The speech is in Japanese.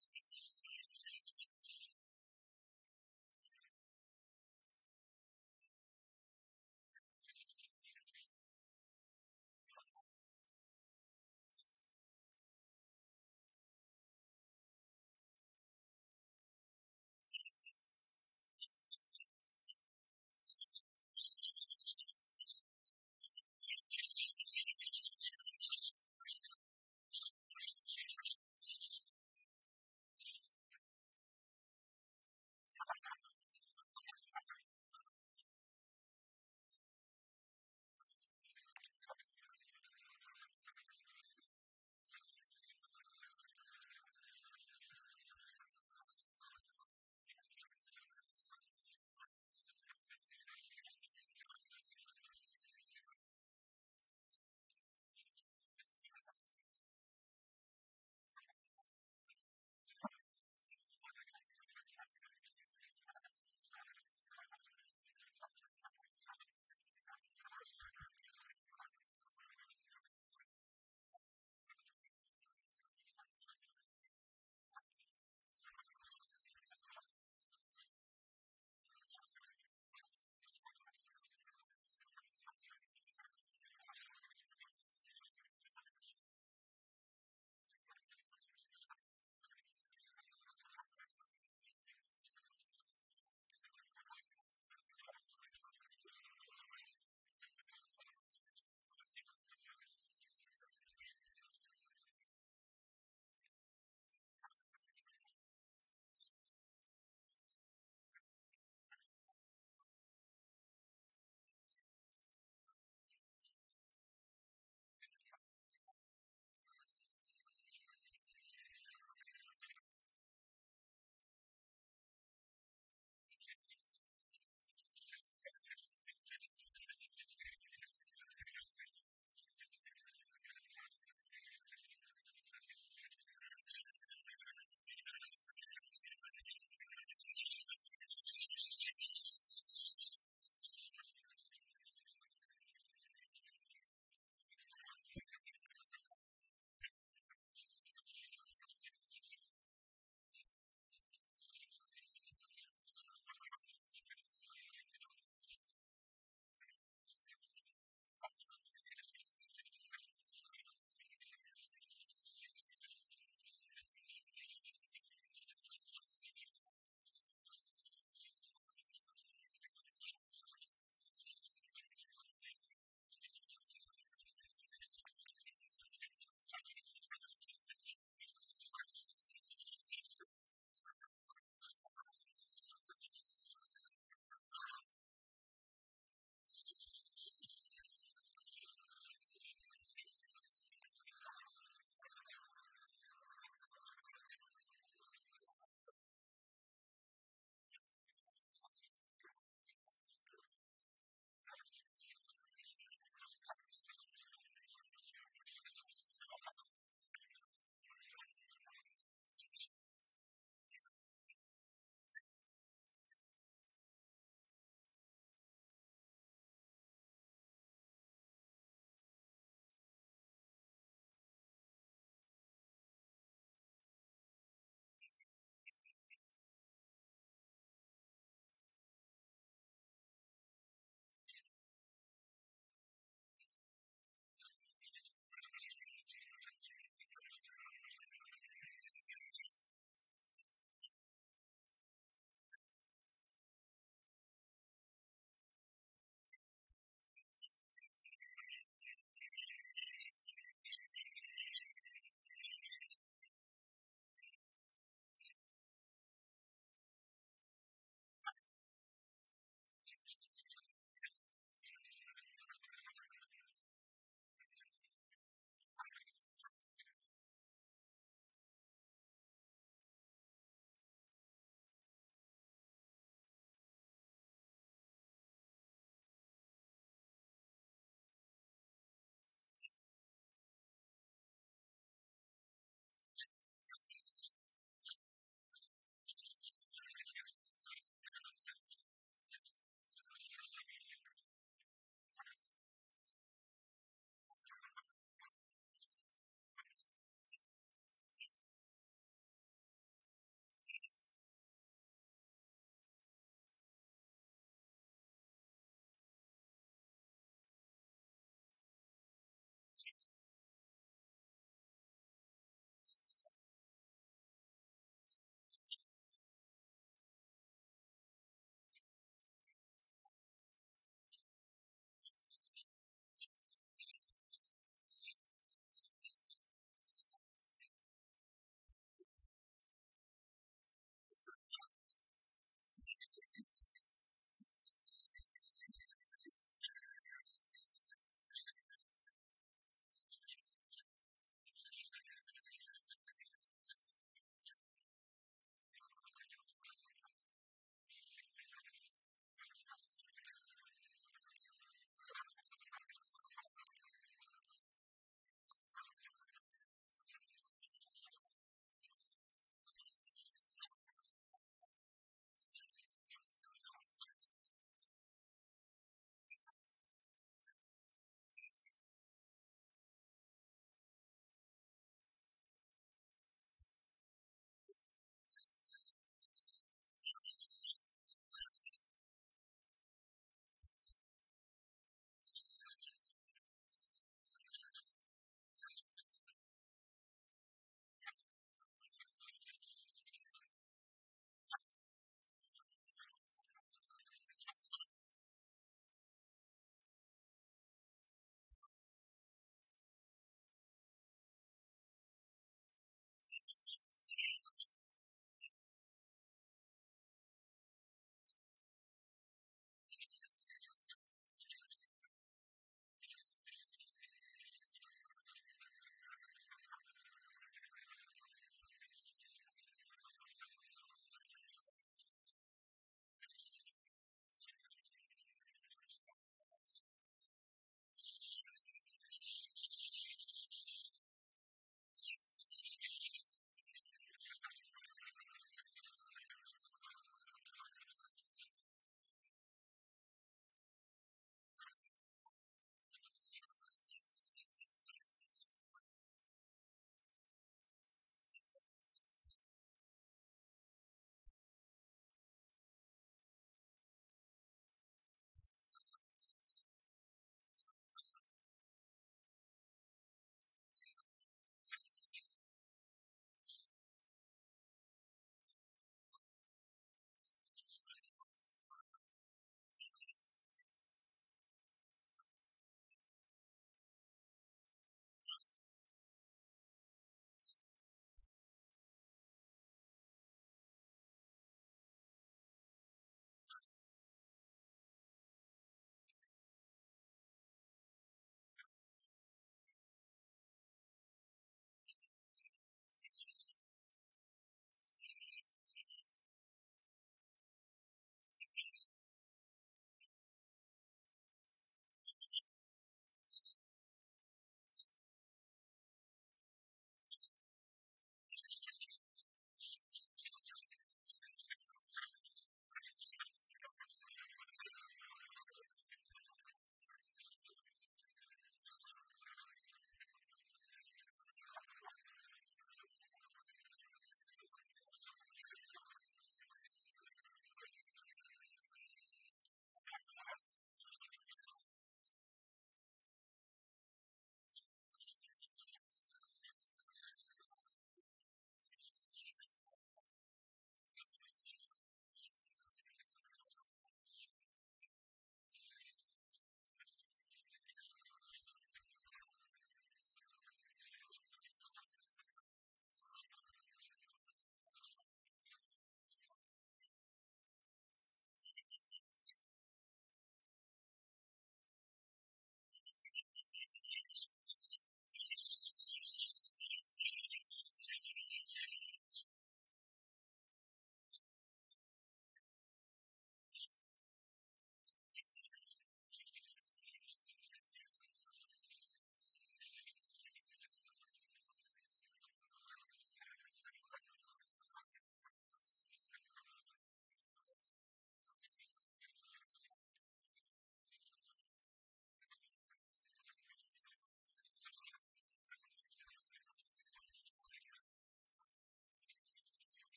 すいません。